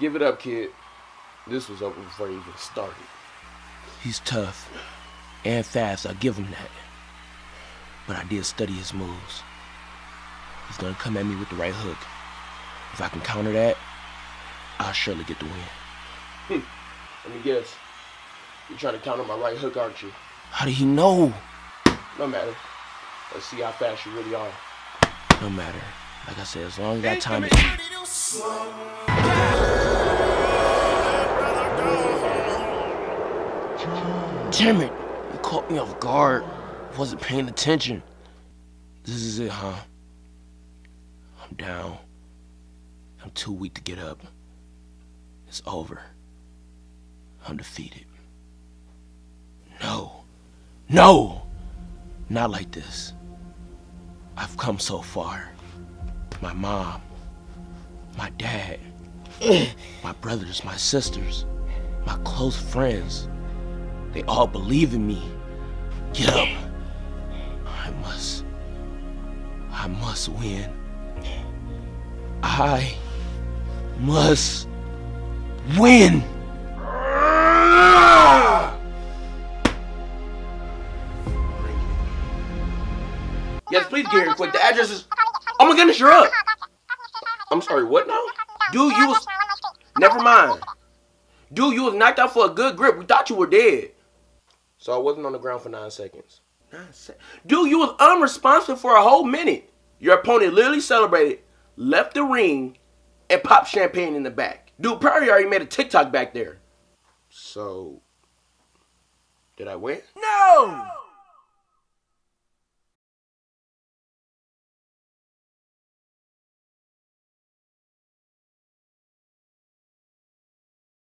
give it up, kid. This was over before he even started. He's tough and fast, I'll give him that. But I did study his moves. He's gonna come at me with the right hook. If I can counter that, I'll surely get the win. Hmm. Let me guess. You're trying to counter my right hook, aren't you? How do you know? No matter. Let's see how fast you really are. No matter. Like I said, as long as that time is. Damn it! You caught me off guard. I Wasn't paying attention. This is it, huh? I'm down. I'm too weak to get up. It's over. I'm defeated. No. No! Not like this. I've come so far. My mom, my dad, my brothers, my sisters, my close friends, they all believe in me. Get up. I must. I must win. I must win. Yes, please get here quick. The address is. Oh my goodness, you're up. I'm sorry, what now? Dude, you was. Never mind. Dude, you was knocked out for a good grip. We thought you were dead. So I wasn't on the ground for nine seconds. Nine seconds. Dude, you was unresponsive for a whole minute. Your opponent literally celebrated, left the ring, and popped champagne in the back. Dude, Perry already made a TikTok back there. So, did I win? No!